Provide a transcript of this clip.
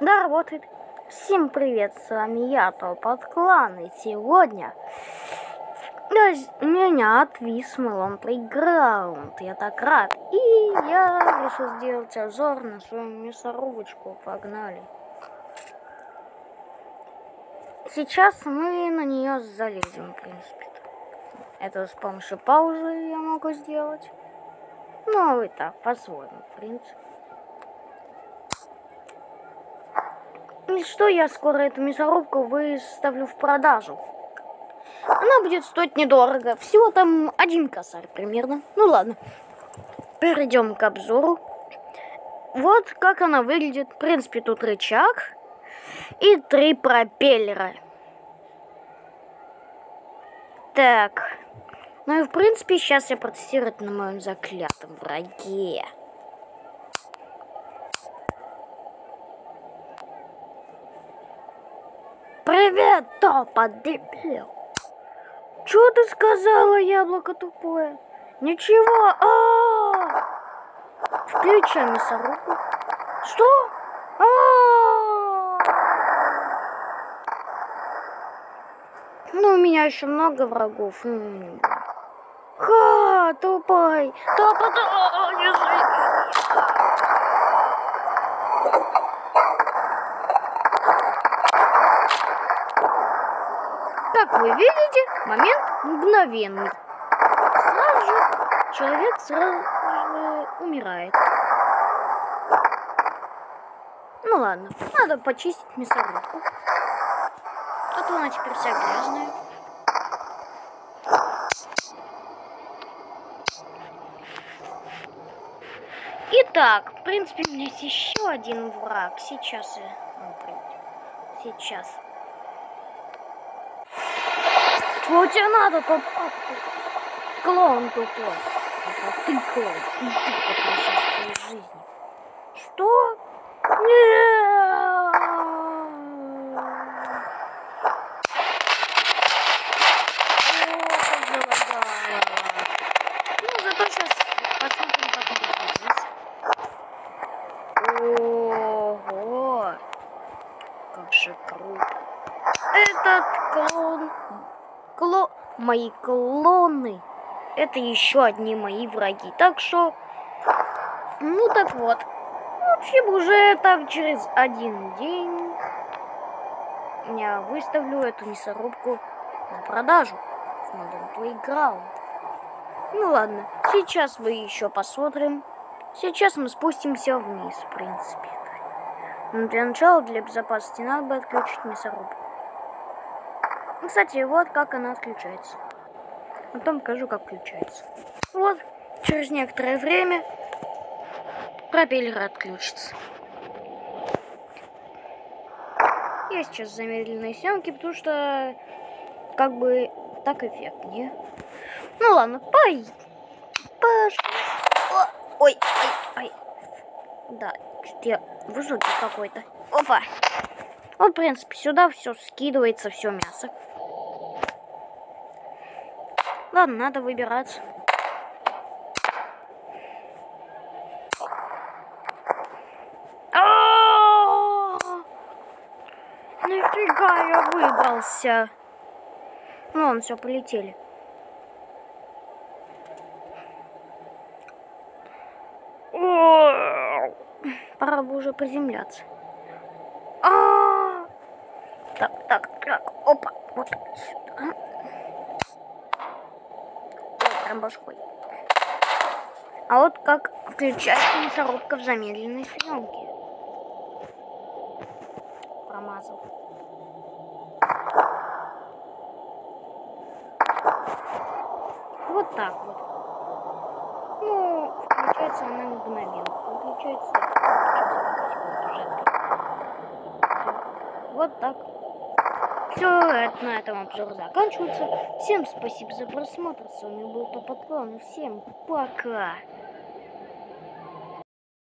Да, работает. Всем привет, с вами я, Топот Клан, и сегодня у меня отвис Мелон Playground. Я так рад. И я решил сделать обзор на свою мясорубочку. Погнали. Сейчас мы на нее залезем, в принципе. Это с помощью паузы я могу сделать. Ну, и так, по-своему, в принципе. И что я скоро эту мясорубку выставлю в продажу. Она будет стоить недорого. Всего там один косарь примерно. Ну ладно. Перейдем к обзору. Вот как она выглядит. В принципе, тут рычаг и три пропеллера. Так. Ну и в принципе сейчас я протестирую на моем заклятом враге. Привет, топа, дебил. Что ты сказала, яблоко тупое? Ничего. А -а -а! Включай мясорубку. Что? А -а -а! Ну, у меня еще много врагов. Ха, тупой. Топа, Как вы видите, момент мгновенный. Сразу же человек сразу же умирает. Ну ладно, надо почистить мясорубку. А то она теперь вся грязная. Итак, в принципе, у меня есть еще один враг. Сейчас я... Сейчас. Что тебе надо, то клоун тупой? Это ты клоун, и ты покрасишь своей жизни. Что? Ну, зато сейчас посмотрим, как он будет Ого! Как же круто! Этот клоун кло... мои клоны это еще одни мои враги. Так что, ну так вот. В общем, уже так через один день я выставлю эту мясорубку на продажу в Modern Playground. Ну ладно, сейчас мы еще посмотрим. Сейчас мы спустимся вниз, в принципе. Но для начала, для безопасности, надо бы отключить мясорубку. Кстати, вот как она отключается. Потом покажу, как включается. Вот, через некоторое время пропеллер отключится. Я сейчас замедленные съемки, потому что как бы так эффектнее. Ну ладно, пой. Пошли. Ой, ой, ой. Да, что-то я высокий какой-то. Опа. Вот, в принципе, сюда все скидывается, все мясо. Ладно, надо выбираться. Нафига я выбрался? Ну, он все, полетели. Пора бы уже приземляться. А -а -а! Так, так, так, опа, вот сюда башкой. А вот как включается мясорубка в замедленной съемке. Промазал. Вот так вот. Ну, включается она мгновенно. Выключается Вот так. Все, на этом обзор заканчивается. Всем спасибо за просмотр. С вами был Топоклон. Всем пока.